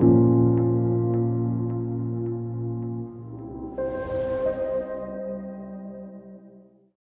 you